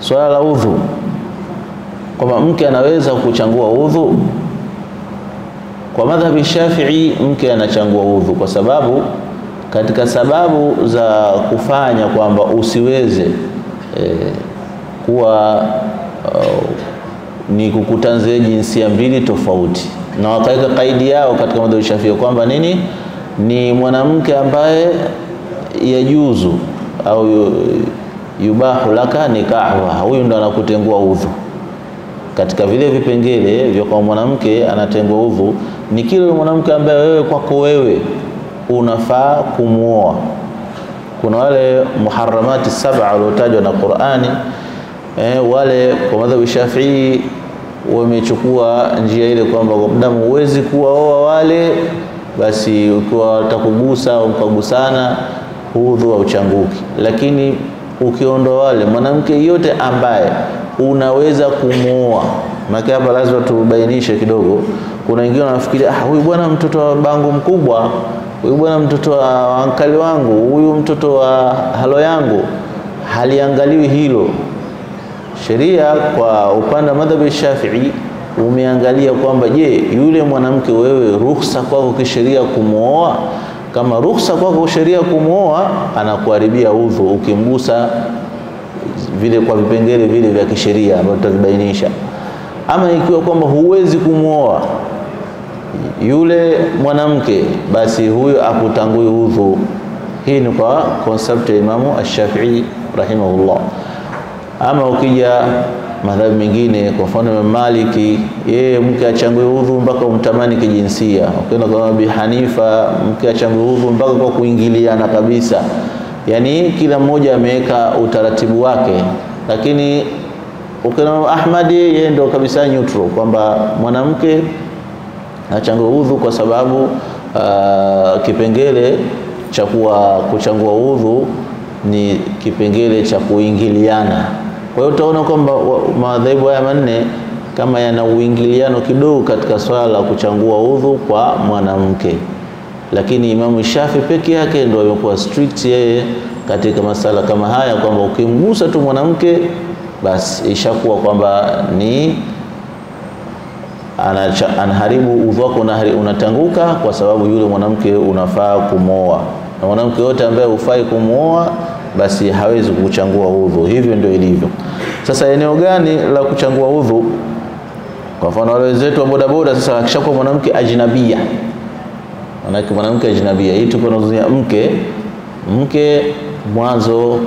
swala la udhu, kwamba mke anaweza kuchangua udhu. Kwa madhhabi Shafii, mke anachangua udhu kwa sababu katika sababu za kufanya kwamba usiweze e, kuwa uh, ni kukutanzia jinsia mbili tofauti, na wakaweka kaidi yao katika madhhabi Shafii kwamba nini, ni mwanamke ambaye yajuzu au yubahu laka nikahuha, huyu ndo anakutengua udhu. Katika vile vipengele vya kwa mwanamke anatengua udhu ni kile mwanamke ambaye wewe kwako wewe unafaa kumuoa. Kuna wale muharamati saba waliotajwa na Qur'ani eh, wale kwa madhhabu Shafii wamechukua njia ile kwamba damu huwezi kuwaoa wale, basi ukiwa utakugusa au mkagusana udhu hauchanguki. Lakini ukiondoa wale, mwanamke yote ambaye unaweza kumwoa, maana hapa lazima tubainishe kidogo. Kuna wengine wanafikiria ah, huyu bwana mtoto wa bangu mkubwa, huyu bwana mtoto wa ankali wangu, huyu mtoto wa halo yangu. Haliangaliwi hilo. Sheria kwa upande wa madhhabi Shafii umeangalia kwamba je, yule mwanamke wewe ruhusa kwako kisheria kumwoa? Kama ruhusa kwako sheria kumwoa, anakuharibia udhu ukimgusa vile kwa vipengele vile vya kisheria ambavyo tutavibainisha. Ama ikiwa kwamba huwezi kumwoa yule mwanamke, basi huyo akutangui udhu. Hii ni kwa concept ya Imamu Ash-Shafi'i rahimahullah. Ama ukija madhhabi mengine, kwa mfano Imam Maliki, yeye mke achangwe udhu mpaka umtamani kijinsia. Ukienda kwa Abi Hanifa, mke achangwe udhu mpaka kwa kuingiliana kabisa. Yani kila mmoja ameweka utaratibu wake, lakini ukienda Ahmad, yeye ndo kabisa neutral kwamba mwanamke achangwe udhu kwa sababu uh, kipengele cha kuchangua udhu ni kipengele cha kuingiliana. Kwa hiyo utaona kwamba madhehebu haya manne kama yana uingiliano kidogo katika swala la kuchangua udhu kwa mwanamke, lakini Imamu Shafi peke yake ndio amekuwa strict yeye katika masala kama haya kwamba ukimgusa tu mwanamke basi ishakuwa kwamba ni anacha, anaharibu udhu wako unatanguka, kwa sababu yule mwanamke unafaa kumwoa, na mwanamke yote ambaye hufai kumwoa basi hawezi kuchangua udhu. Hivyo ndio ilivyo. Sasa eneo gani la kuchangua udhu? Kwa mfano wale wenzetu wa bodaboda, sasa akishakuwa mwanamke ajnabia, manake mwanamke ajnabia, hii tuko tunazungumzia mke mke mwanzo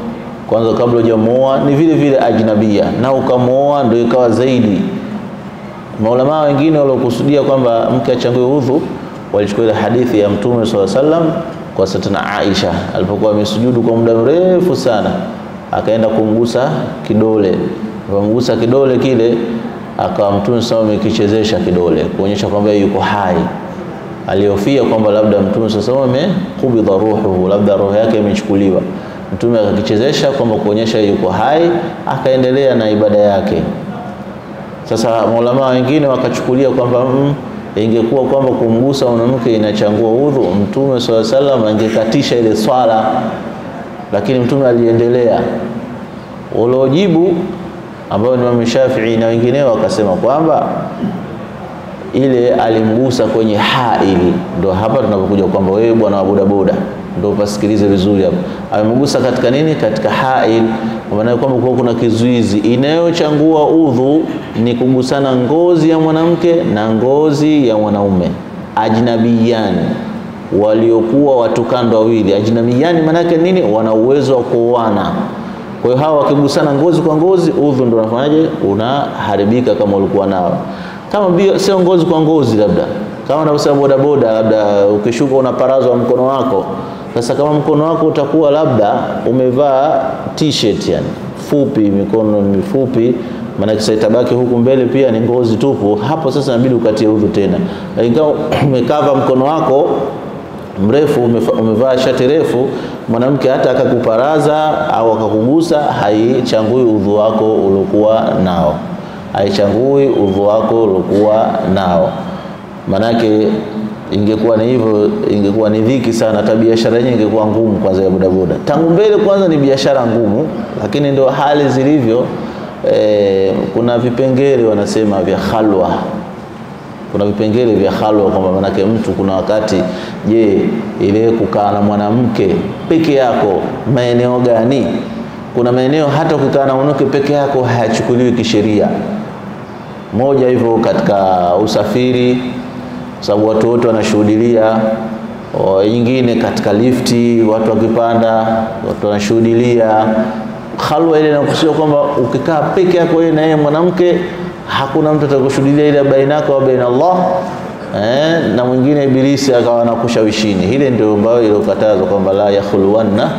kwanza, kabla hujamuoa ni vile vile ajnabia, na ukamwoa ndio ikawa zaidi Maulamaa wengine waliokusudia kwamba mke achangue udhu walichukua ile hadithi ya Mtume swalla sallam kwa satana Aisha alipokuwa amesujudu kwa muda mrefu sana, akaenda kumgusa kidole, akamgusa kidole kile, akawa Mtume swalla amekichezesha kidole kuonyesha kwamba yuko hai. Alihofia kwamba labda Mtume swalla amekubidha ruhuhu, labda roho yake imechukuliwa. Mtume akakichezesha kwamba kuonyesha yuko hai, akaendelea na ibada yake. Sasa maulama wengine wakachukulia kwamba mm, ingekuwa kwamba kumgusa mwanamke inachangua udhu, Mtume swalla sallam angekatisha ile swala, lakini Mtume aliendelea. Waliojibu ambao ni Imam Shafi'i na wengineo wakasema kwamba ile alimgusa kwenye haili. Ndio hapa tunapokuja kwamba wewe bwana wa bodaboda ndio pasikilize vizuri hapo. Amegusa katika nini? Katika hail, maana kwamba kwa kuna kizuizi. Inayochangua udhu ni kugusana ngozi ya mwanamke na ngozi ya mwanaume, ajnabiyani, waliokuwa watu kando wawili. Ajnabiyani maana yake nini? Wana uwezo wa kuoana. Kwa hiyo hawa wakigusana ngozi kwa ngozi, udhu ndio unafanyaje? Unaharibika kama ulikuwa nao. Kama sio ngozi kwa ngozi, labda kama unavyosema bodaboda, labda ukishuka unaparazwa mkono wako. Sasa kama mkono wako utakuwa labda umevaa t-shirt yani fupi, mikono mifupi, maana kisa itabaki huku mbele pia ni ngozi tupu, hapo sasa inabidi ukatie udhu tena. Lakini kama umekava mkono wako mrefu, umevaa shati refu, mwanamke hata akakuparaza au akakugusa, haichangui udhu wako uliokuwa nao, haichangui udhu wako uliokuwa nao, manake ingekuwa ni hivyo, ingekuwa ni dhiki sana, hata biashara yenyewe ingekuwa ngumu. Kwanza ya bodaboda tangu mbele, kwanza ni biashara ngumu, lakini ndio hali zilivyo. e, kuna vipengele wanasema vya khalwa kuna vipengele vya khalwa kwamba manake mtu kuna wakati, je, ile kukaa na mwanamke peke yako maeneo gani? Kuna maeneo hata ukikaa na mwanamke peke yako hayachukuliwi kisheria. Moja hivyo katika usafiri, sababu watu wote wanashuhudilia. Nyingine katika lifti, watu wakipanda, watu wanashuhudilia. halwa ile nakusudia kwamba ukikaa peke yako wewe na yeye mwanamke hakuna mtu atakushuhudilia ile baina yako wa baina Allah eh, na mwingine ibilisi akawa anakushawishini. Ile ndio ambayo ilokatazwa kwamba la yakhluwanna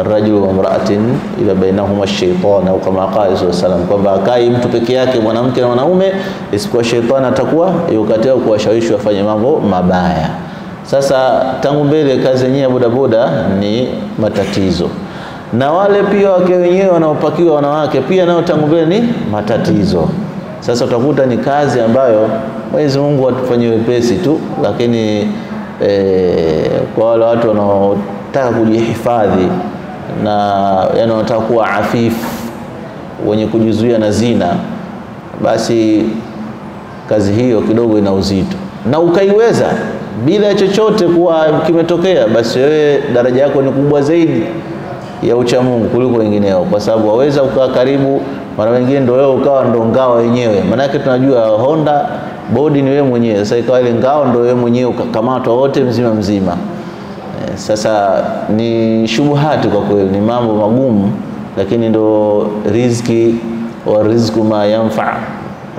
arrajulu wa imra'atin ila bainahuma shaytan, au kama qala sallallahu wasallam kwamba akai mtu peke yake mwanamke na mwanaume, isipokuwa shetani atakuwa yukatia kuwashawishi wafanye mambo mabaya. Sasa tangu mbele kazi yenyewe ya bodaboda ni matatizo na wale pia wake wenyewe wanaopakiwa wanawake pia nao tangu mbele ni matatizo. Sasa utakuta ni kazi ambayo Mwenyezi Mungu atufanyie wepesi tu, lakini e, kwa wale watu wanaotaka kujihifadhi na yani wanataka kuwa afifu, wenye kujizuia na zina, basi kazi hiyo kidogo ina uzito, na ukaiweza bila chochote kuwa kimetokea, basi wewe daraja yako ni kubwa zaidi ya ucha Mungu kuliko wengineo, kwa sababu waweza ukawa karibu, mara wengine ndio wewe ukawa ndo ngao wenyewe. Maanake tunajua Honda bodi ni wewe mwenyewe, sasa ikawa ile ngao ndio wewe mwenyewe ukakamatwa wote mzima mzima. Sasa ni shubuhati kwa kweli, ni mambo magumu, lakini ndo riziki wa rizku ma yanfa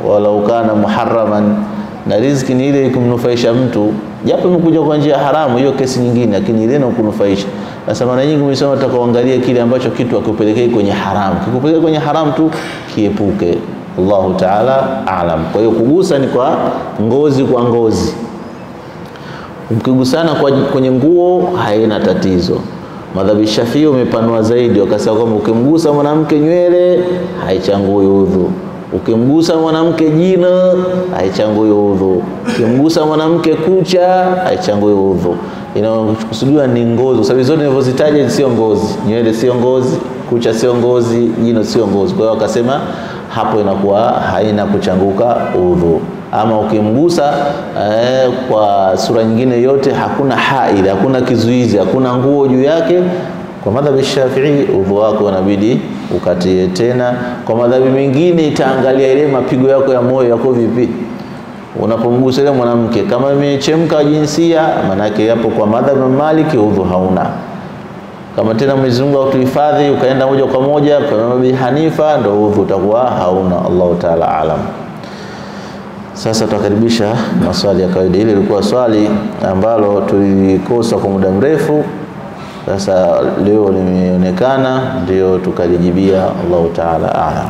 walau kana muharraman, na riziki ni ile kumnufaisha mtu japo imekuja kwa njia haramu, hiyo kesi nyingine, lakini ile inakunufaisha. Sasa mara nyingi umesema utakaoangalia kile ambacho kitu akupelekei kwenye haramu, kikupelekea kwenye haramu tu kiepuke. Allahu taala alam. Kwa hiyo kugusa ni kwa ngozi kwa ngozi, mkigusana kwenye nguo haina tatizo. Madhabi Shafii umepanua zaidi, wakasema kwamba ukimgusa mwanamke nywele haichangui udhu ukimgusa mwanamke jino haichangui udhu, ukimgusa mwanamke kucha haichangui udhu. Inakusudiwa ni ngozi, kwa sababu zote nilivyozitaja sio ngozi. Nywele sio ngozi, kucha sio ngozi, jino sio ngozi. Kwa hiyo wakasema hapo inakuwa haina kuchanguka udhu. Ama ukimgusa eh, kwa sura nyingine yote, hakuna haid, hakuna kizuizi, hakuna nguo juu yake kwa madhhabi Shafii udhu wako unabidi ukatie tena. Kwa madhhabi mengine itaangalia ile mapigo yako ya moyo yako vipi unapomgusa ile mwanamke, kama imechemka jinsia, manake yapo kwa madhhabi Maliki udhu hauna. Kama tena Mwenyezi Mungu akuhifadhi ukaenda moja kwa moja kwa madhhabi Hanifa, ndio udhu utakuwa hauna. Allahu taala alam. Sasa tutakaribisha maswali ya kawaida. Hili lilikuwa swali ambalo tulikosa kwa muda mrefu sasa leo limeonekana, ndio tukalijibia. Allahu taala aalam.